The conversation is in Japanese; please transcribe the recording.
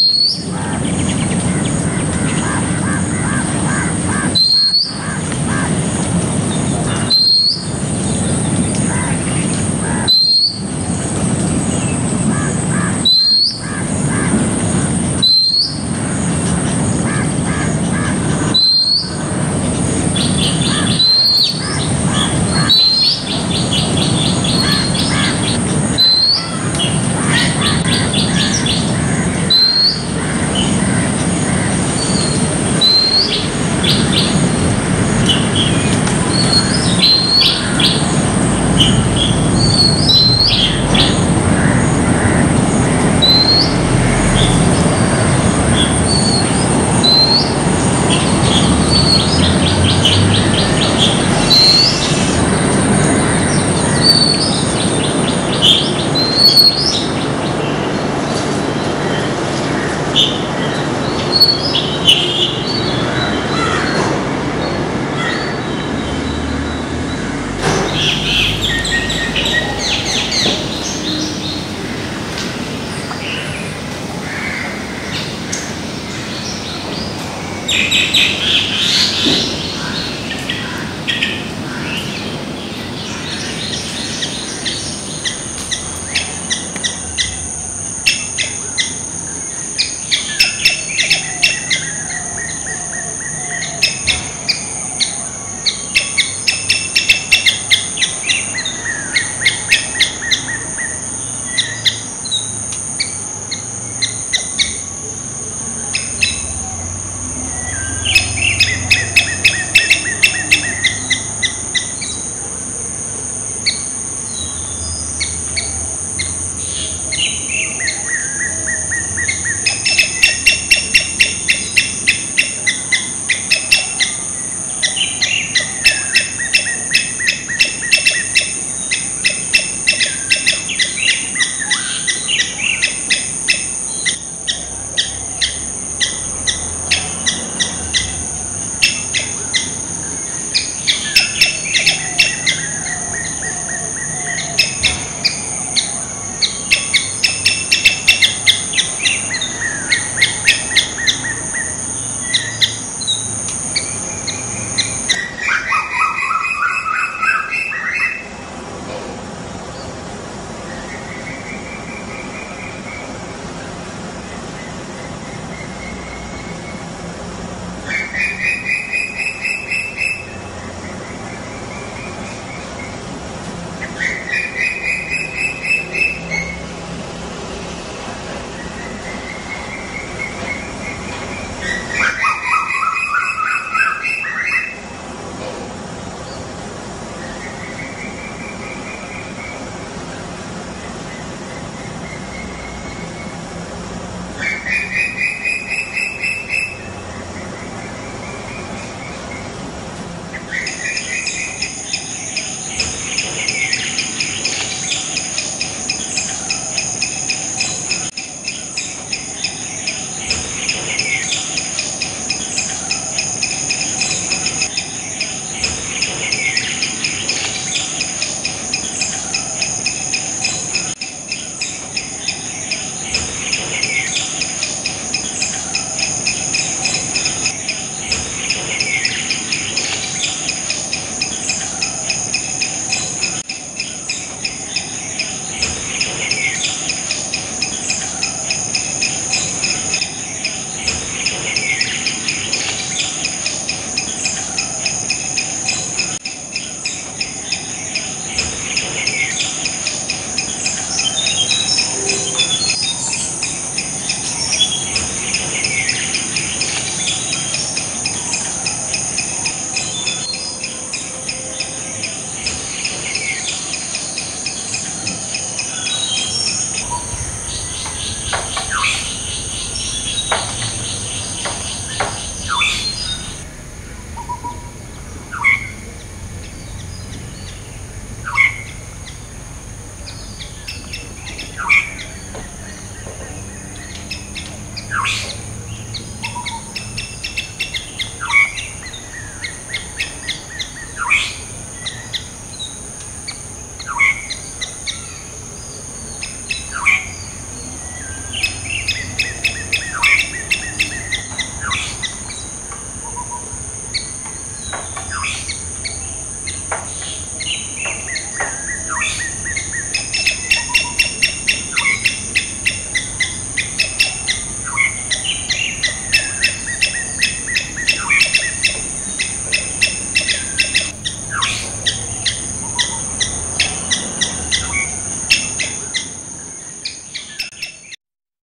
Thank you. You